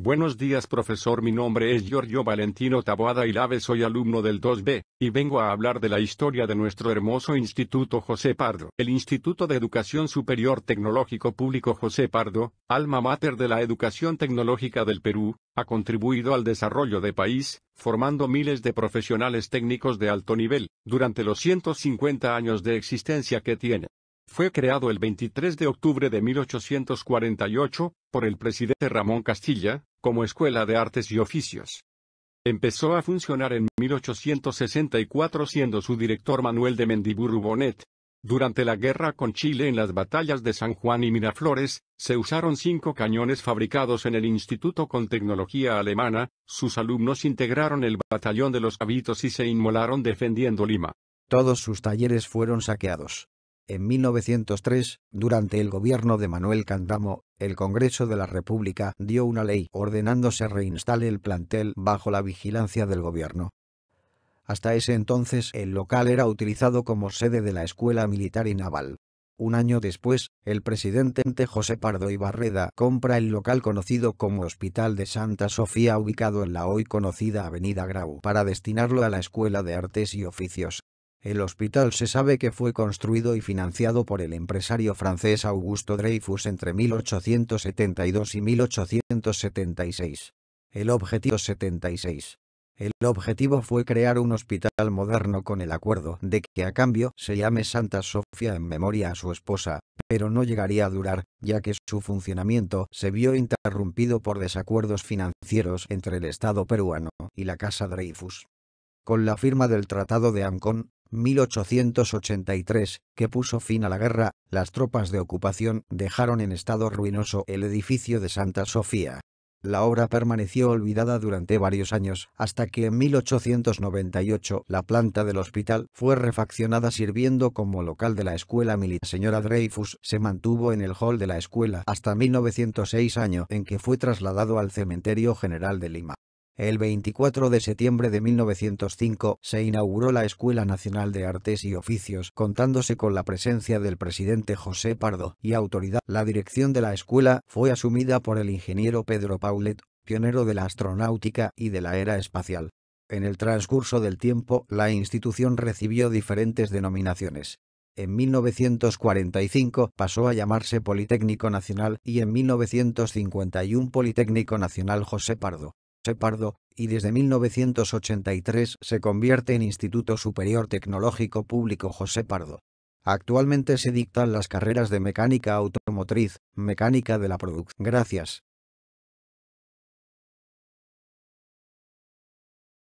Buenos días profesor mi nombre es Giorgio Valentino Taboada Ilave soy alumno del 2B, y vengo a hablar de la historia de nuestro hermoso Instituto José Pardo. El Instituto de Educación Superior Tecnológico Público José Pardo, alma mater de la educación tecnológica del Perú, ha contribuido al desarrollo del país, formando miles de profesionales técnicos de alto nivel, durante los 150 años de existencia que tiene. Fue creado el 23 de octubre de 1848, por el presidente Ramón Castilla, como Escuela de Artes y Oficios. Empezó a funcionar en 1864 siendo su director Manuel de Mendiburu Bonet. Durante la guerra con Chile en las batallas de San Juan y Miraflores, se usaron cinco cañones fabricados en el Instituto con tecnología alemana, sus alumnos integraron el batallón de los habitos y se inmolaron defendiendo Lima. Todos sus talleres fueron saqueados. En 1903, durante el gobierno de Manuel Candamo, el Congreso de la República dio una ley ordenando se reinstale el plantel bajo la vigilancia del gobierno. Hasta ese entonces el local era utilizado como sede de la Escuela Militar y Naval. Un año después, el presidente José Pardo Ibarreda compra el local conocido como Hospital de Santa Sofía ubicado en la hoy conocida Avenida Grau para destinarlo a la Escuela de Artes y Oficios. El hospital se sabe que fue construido y financiado por el empresario francés Augusto Dreyfus entre 1872 y 1876. El objetivo 76. El objetivo fue crear un hospital moderno con el acuerdo de que a cambio se llame Santa Sofía en memoria a su esposa, pero no llegaría a durar, ya que su funcionamiento se vio interrumpido por desacuerdos financieros entre el Estado peruano y la Casa Dreyfus. Con la firma del Tratado de Ancón, 1883, que puso fin a la guerra, las tropas de ocupación dejaron en estado ruinoso el edificio de Santa Sofía. La obra permaneció olvidada durante varios años, hasta que en 1898 la planta del hospital fue refaccionada sirviendo como local de la escuela militar. Señora Dreyfus se mantuvo en el hall de la escuela hasta 1906 año en que fue trasladado al Cementerio General de Lima. El 24 de septiembre de 1905 se inauguró la Escuela Nacional de Artes y Oficios contándose con la presencia del presidente José Pardo y autoridad. La dirección de la escuela fue asumida por el ingeniero Pedro Paulet, pionero de la astronáutica y de la era espacial. En el transcurso del tiempo, la institución recibió diferentes denominaciones. En 1945 pasó a llamarse Politécnico Nacional y en 1951 Politécnico Nacional José Pardo. Pardo, y desde 1983 se convierte en Instituto Superior Tecnológico Público José Pardo. Actualmente se dictan las carreras de mecánica automotriz, mecánica de la producción. Gracias.